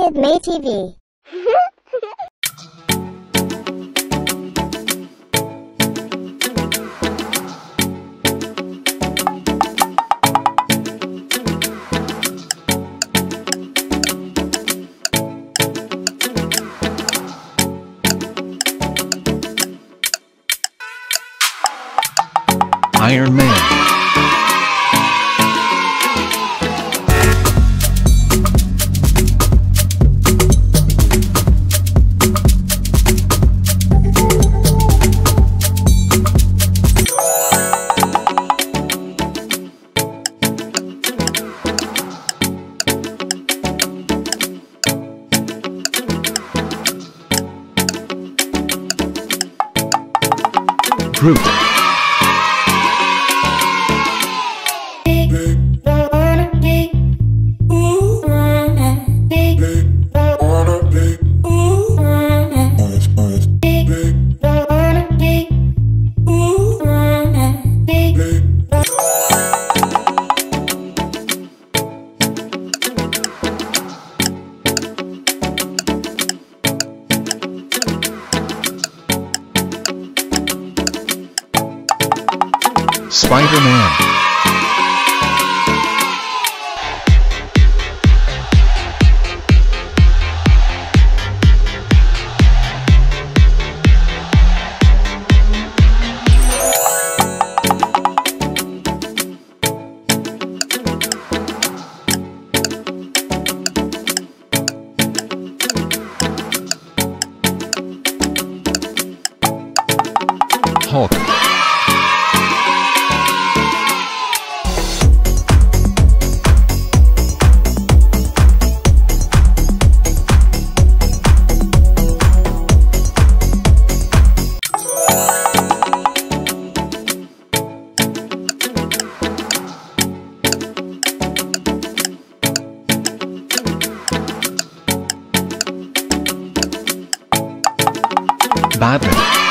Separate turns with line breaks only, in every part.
Kid May TV.
Iron Man. Groot. Spider-Man. Hulk. Batman.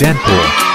Deadpool.